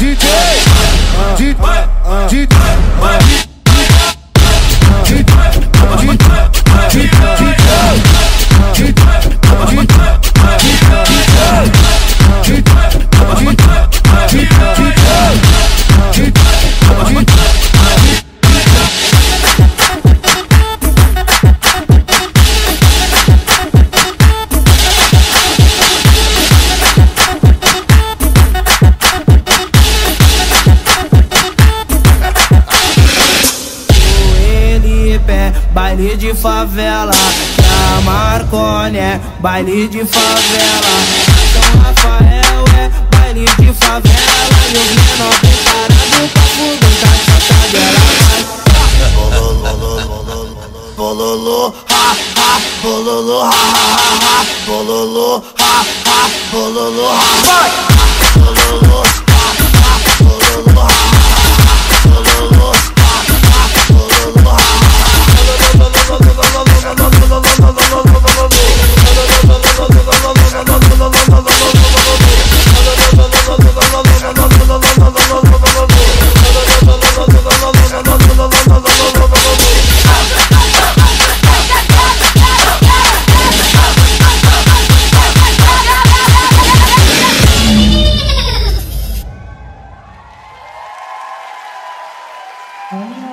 DJ baile de favela. Da Marcone é baile de favela. São Rafael é baile de favela. E o menor preparado pra fuder tá tabela. Bololo, ha ha, bololo, ha ha ha ha, ha ha! Oh. yeah.